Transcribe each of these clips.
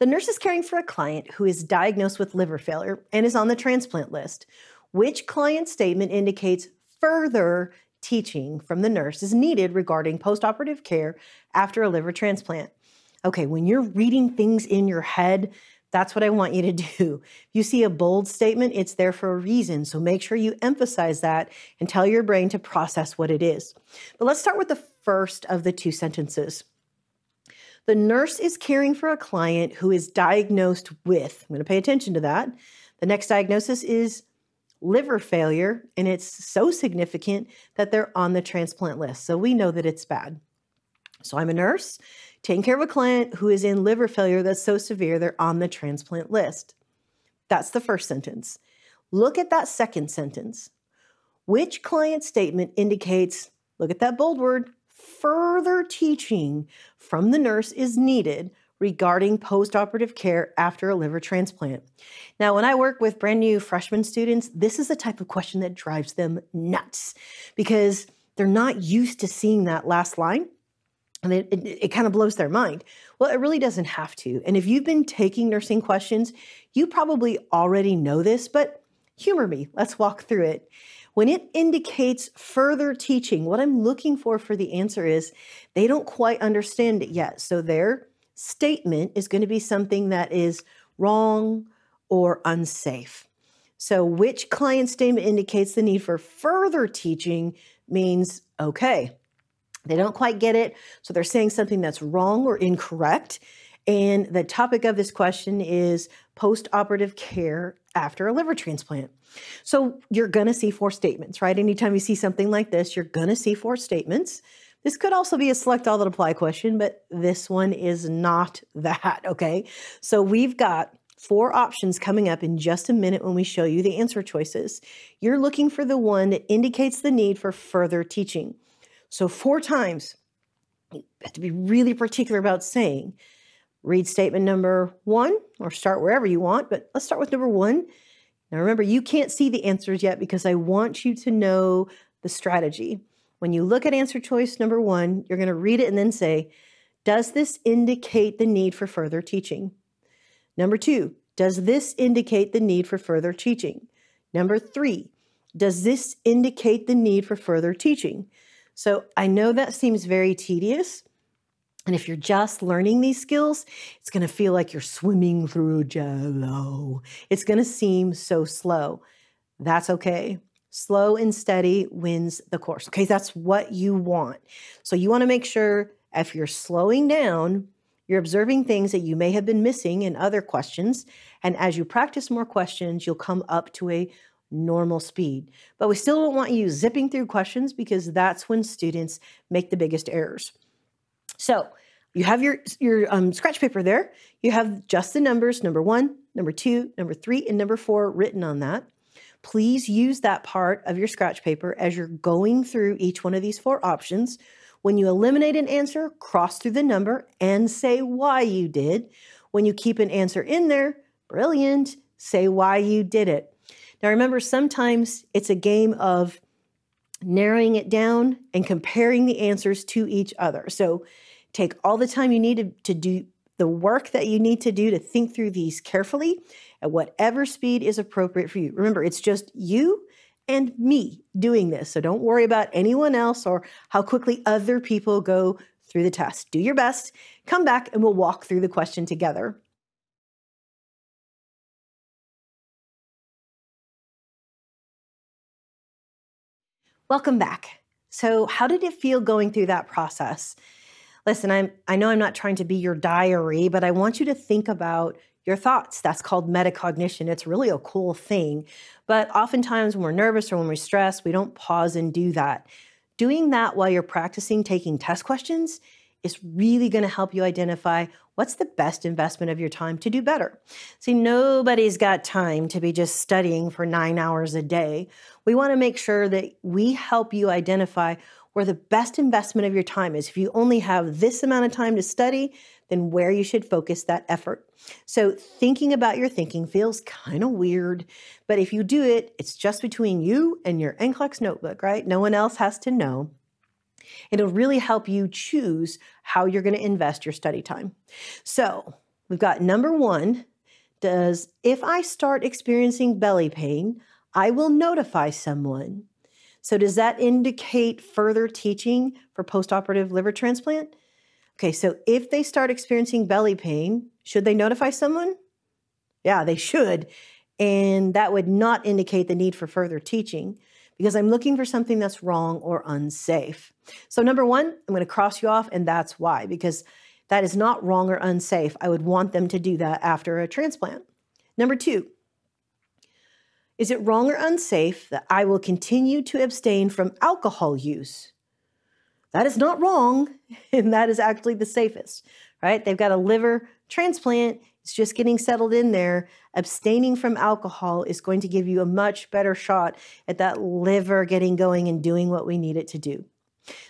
The nurse is caring for a client who is diagnosed with liver failure and is on the transplant list. Which client statement indicates further teaching from the nurse is needed regarding postoperative care after a liver transplant? Okay, when you're reading things in your head, that's what I want you to do. You see a bold statement, it's there for a reason. So make sure you emphasize that and tell your brain to process what it is. But let's start with the first of the two sentences. The nurse is caring for a client who is diagnosed with, I'm going to pay attention to that. The next diagnosis is liver failure, and it's so significant that they're on the transplant list. So we know that it's bad. So I'm a nurse taking care of a client who is in liver failure that's so severe they're on the transplant list. That's the first sentence. Look at that second sentence. Which client statement indicates, look at that bold word, further teaching from the nurse is needed regarding postoperative care after a liver transplant. Now, when I work with brand new freshman students, this is the type of question that drives them nuts because they're not used to seeing that last line and it, it, it, kind of blows their mind. Well, it really doesn't have to. And if you've been taking nursing questions, you probably already know this, but humor me. Let's walk through it. When it indicates further teaching, what I'm looking for for the answer is they don't quite understand it yet. So their statement is going to be something that is wrong or unsafe. So, which client statement indicates the need for further teaching means okay, they don't quite get it, so they're saying something that's wrong or incorrect. And the topic of this question is post-operative care after a liver transplant. So you're going to see four statements, right? Anytime you see something like this, you're going to see four statements. This could also be a select all that apply question, but this one is not that, okay? So we've got four options coming up in just a minute when we show you the answer choices. You're looking for the one that indicates the need for further teaching. So, four times, you have to be really particular about saying, read statement number one or start wherever you want, but let's start with number one. Now, remember, you can't see the answers yet because I want you to know the strategy. When you look at answer choice number one, you're going to read it and then say, Does this indicate the need for further teaching? Number two, does this indicate the need for further teaching? Number three, does this indicate the need for further teaching? So I know that seems very tedious. And if you're just learning these skills, it's going to feel like you're swimming through jello. It's going to seem so slow. That's okay. Slow and steady wins the course. Okay, that's what you want. So you want to make sure if you're slowing down, you're observing things that you may have been missing in other questions. And as you practice more questions, you'll come up to a normal speed. But we still don't want you zipping through questions because that's when students make the biggest errors. So you have your, your um, scratch paper there. You have just the numbers, number one, number two, number three, and number four written on that. Please use that part of your scratch paper as you're going through each one of these four options. When you eliminate an answer, cross through the number and say why you did. When you keep an answer in there, brilliant, say why you did it. Now, remember, sometimes it's a game of narrowing it down and comparing the answers to each other. So take all the time you need to, to do the work that you need to do to think through these carefully at whatever speed is appropriate for you. Remember, it's just you and me doing this. So don't worry about anyone else or how quickly other people go through the test. Do your best, come back, and we'll walk through the question together. Welcome back. So, how did it feel going through that process? Listen, I'm I know I'm not trying to be your diary, but I want you to think about your thoughts. That's called metacognition. It's really a cool thing. But oftentimes when we're nervous or when we're stressed, we don't pause and do that. Doing that while you're practicing taking test questions is really going to help you identify what's the best investment of your time to do better. See, nobody's got time to be just studying for nine hours a day. We want to make sure that we help you identify where the best investment of your time is. If you only have this amount of time to study, then where you should focus that effort. So, thinking about your thinking feels kind of weird, but if you do it, it's just between you and your NCLEX notebook, right? No one else has to know. It'll really help you choose how you're going to invest your study time. So, we've got number one does if I start experiencing belly pain, I will notify someone. So, does that indicate further teaching for postoperative liver transplant? Okay, so if they start experiencing belly pain, should they notify someone? Yeah, they should. And that would not indicate the need for further teaching because I'm looking for something that's wrong or unsafe. So, number one, I'm going to cross you off, and that's why, because that is not wrong or unsafe. I would want them to do that after a transplant. Number two, is it wrong or unsafe that I will continue to abstain from alcohol use? That is not wrong, and that is actually the safest, right? They've got a liver transplant, it's just getting settled in there. Abstaining from alcohol is going to give you a much better shot at that liver getting going and doing what we need it to do.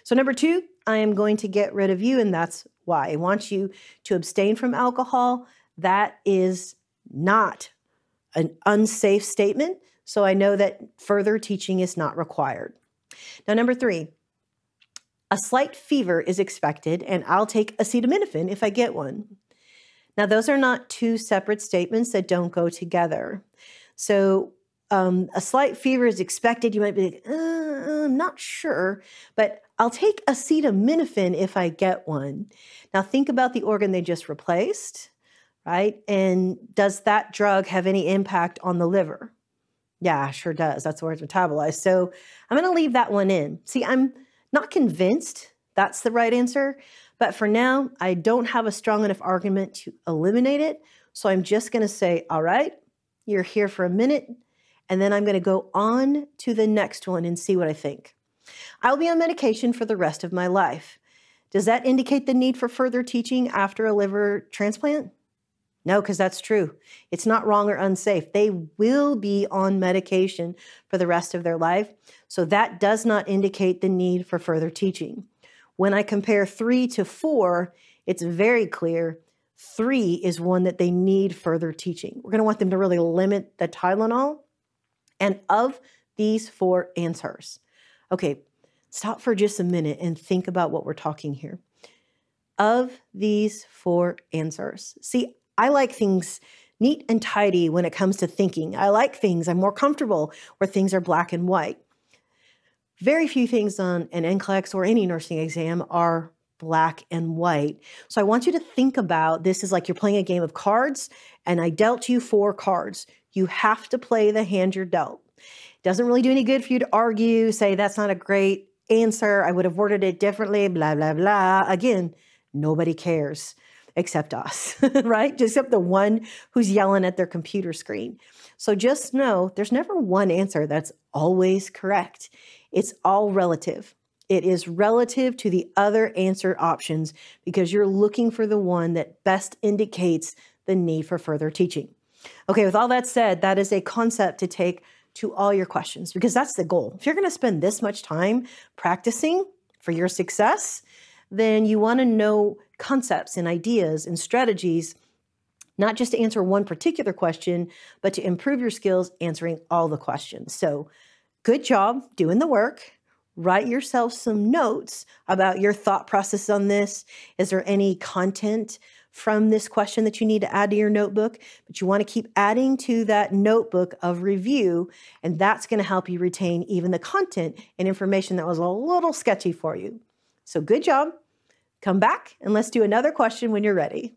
So, number two, I am going to get rid of you, and that's why I want you to abstain from alcohol. That is not an unsafe statement. So I know that further teaching is not required. Now, number three, a slight fever is expected, and I'll take acetaminophen if I get one. Now, those are not two separate statements that don't go together. So, um, a slight fever is expected. You might be like, uh, I'm not sure, but I'll take acetaminophen if I get one. Now, think about the organ they just replaced right? And does that drug have any impact on the liver? Yeah, sure does. That's where it's metabolized. So I'm going to leave that one in. See, I'm not convinced that's the right answer, but for now, I don't have a strong enough argument to eliminate it. So I'm just going to say, all right, you're here for a minute, and then I'm going to go on to the next one and see what I think. I'll be on medication for the rest of my life. Does that indicate the need for further teaching after a liver transplant? No, because that's true. It's not wrong or unsafe. They will be on medication for the rest of their life. So that does not indicate the need for further teaching. When I compare three to four, it's very clear three is one that they need further teaching. We're going to want them to really limit the Tylenol. And of these four answers, okay, stop for just a minute and think about what we're talking here. Of these four answers, see, I like things neat and tidy when it comes to thinking. I like things, I'm more comfortable where things are black and white. Very few things on an NCLEX or any nursing exam are black and white. So I want you to think about this is like you're playing a game of cards and I dealt you four cards. You have to play the hand you're dealt. It doesn't really do any good for you to argue, say that's not a great answer. I would have worded it differently, blah, blah, blah. Again, nobody cares except us, right? Just except the one who's yelling at their computer screen. So just know there's never one answer that's always correct. It's all relative. It is relative to the other answer options because you're looking for the one that best indicates the need for further teaching. Okay, with all that said, that is a concept to take to all your questions because that's the goal. If you're going to spend this much time practicing for your success, then you want to know concepts and ideas and strategies, not just to answer one particular question, but to improve your skills answering all the questions. So, good job doing the work. Write yourself some notes about your thought process on this. Is there any content from this question that you need to add to your notebook? But you want to keep adding to that notebook of review, and that's going to help you retain even the content and information that was a little sketchy for you. So, good job. Come back and let's do another question when you're ready.